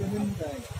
ज़मीन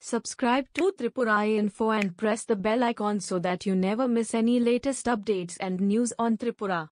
Subscribe to Tripura Info and press the bell icon so that you never miss any latest updates and news on Tripura.